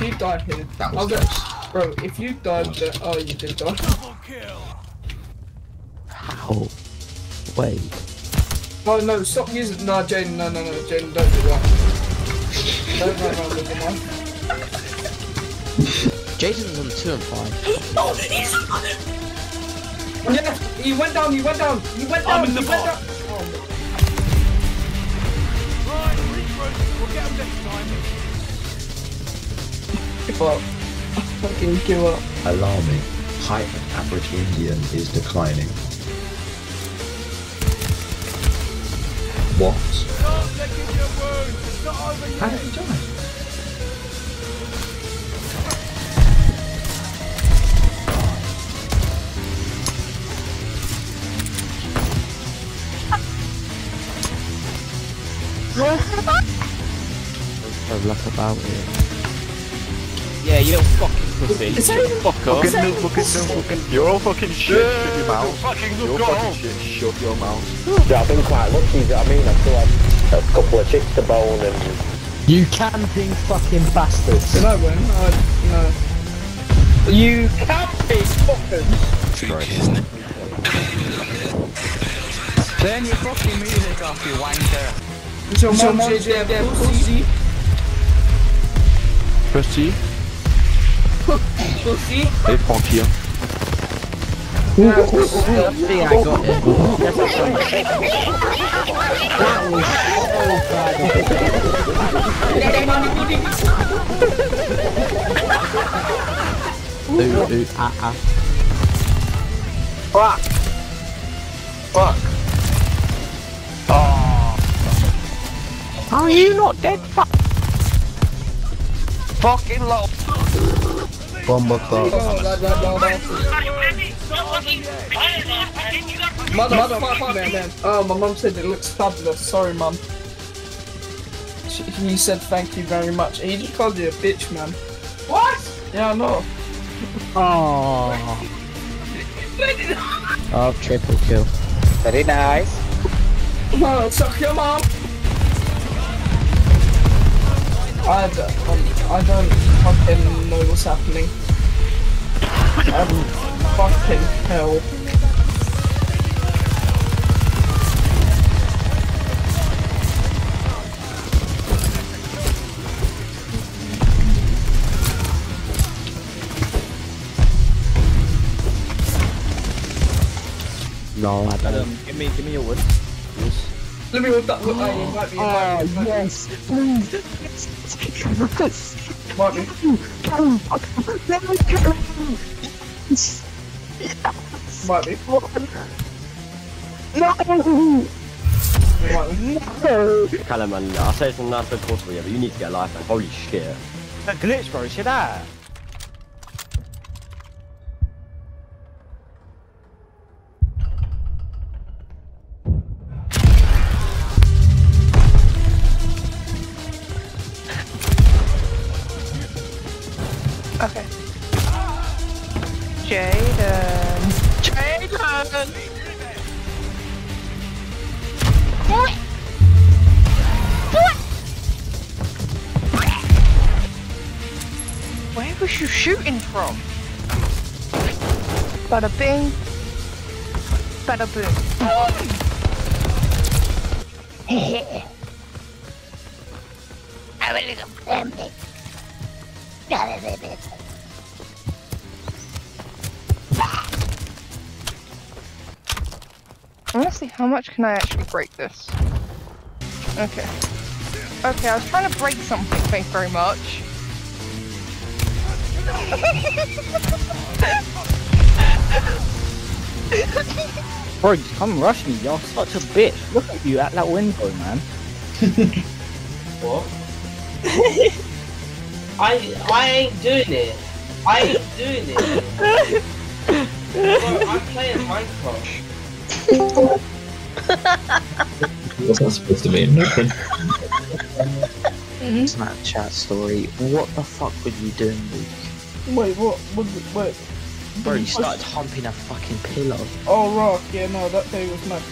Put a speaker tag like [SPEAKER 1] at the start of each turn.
[SPEAKER 1] if you died here,
[SPEAKER 2] That
[SPEAKER 1] I'll
[SPEAKER 2] was
[SPEAKER 1] get, bro. If you died there, oh, you did die.
[SPEAKER 3] How? Wait.
[SPEAKER 1] Oh no, stop using. No, Jaden, no, no, no, Jaden, don't do that. Don't run around with the knife.
[SPEAKER 3] Jason's on two and five.
[SPEAKER 1] Yeah, he went down, he went down, he went down,
[SPEAKER 4] I'm in the
[SPEAKER 1] he went down. Oh,
[SPEAKER 4] Right, regroup. We'll get them next time.
[SPEAKER 1] Fuck. Fucking kill up.
[SPEAKER 2] Alarming. Height of average Indian is declining. What?
[SPEAKER 4] Stop licking your wounds. It's not over
[SPEAKER 2] How did he die?
[SPEAKER 3] No luck about it.
[SPEAKER 5] Yeah, you little fucking pussy.
[SPEAKER 1] Is that even-
[SPEAKER 5] Fuck off.
[SPEAKER 1] Is that even
[SPEAKER 6] fucking, fucking, you're all fucking shit. Shut your mouth.
[SPEAKER 4] Fucking
[SPEAKER 6] You're
[SPEAKER 4] look
[SPEAKER 6] fucking
[SPEAKER 4] on.
[SPEAKER 6] shit. Shut your mouth.
[SPEAKER 7] Yeah, I've been quite lucky, you know what I mean? I've still had a couple of chicks to bone and
[SPEAKER 3] You camping fucking bastards.
[SPEAKER 1] Did I win? I, no. You camping fuckers.
[SPEAKER 5] Turn your fucking music off, you wanker.
[SPEAKER 1] It's your mom's yeah, yeah, pussy.
[SPEAKER 6] Press T.
[SPEAKER 1] Pussy.
[SPEAKER 6] Et prends tir.
[SPEAKER 3] I think I got it. Yes, I got it. That was so bad. Ooh, ooh, ah, ah.
[SPEAKER 7] Fuck! Fuck!
[SPEAKER 5] Are you not dead? Fuck. Fucking low.
[SPEAKER 1] Oh, that. Mother, motherfucker, man, man. Oh, my mom said it looks fabulous. Sorry, mom. She, he said thank you very much. He just called you a bitch, man. What? Yeah, I know.
[SPEAKER 3] Oh. Oh, triple kill.
[SPEAKER 5] Very nice.
[SPEAKER 1] No, suck your mum. I don't, I don't fucking know what's happening. I'm fucking hell.
[SPEAKER 3] No, I don't.
[SPEAKER 5] Um, give me, give me your wood.
[SPEAKER 1] Let me hold that. Oh, you might be. You might be. you might be.
[SPEAKER 3] yes, please.
[SPEAKER 1] Might be. Might be. Might be.
[SPEAKER 7] Callum, man, I say it's a nice good course for you, but you need to get a life, man. Holy shit.
[SPEAKER 5] A glitch, bro. See that?
[SPEAKER 8] Jaden.
[SPEAKER 5] Jaden!
[SPEAKER 8] Where was you shooting from? Bada bing. Bada boom. Honestly, how much can I actually break this? Okay. Okay, I was trying to break something, thank you very much.
[SPEAKER 5] Bro, just come rush me. You're such a bitch. Look at you at that window, man.
[SPEAKER 9] What? I I ain't doing it. I ain't doing it. Bro, I'm playing Minecraft.
[SPEAKER 2] What's that supposed to mean? Mm-hmm.
[SPEAKER 3] Snapchat story. What the fuck were you doing, Luke?
[SPEAKER 1] Wait, what? what wait.
[SPEAKER 3] Bro, you started humping a fucking pillow.
[SPEAKER 1] Oh, rock. Yeah, no, that day was mad.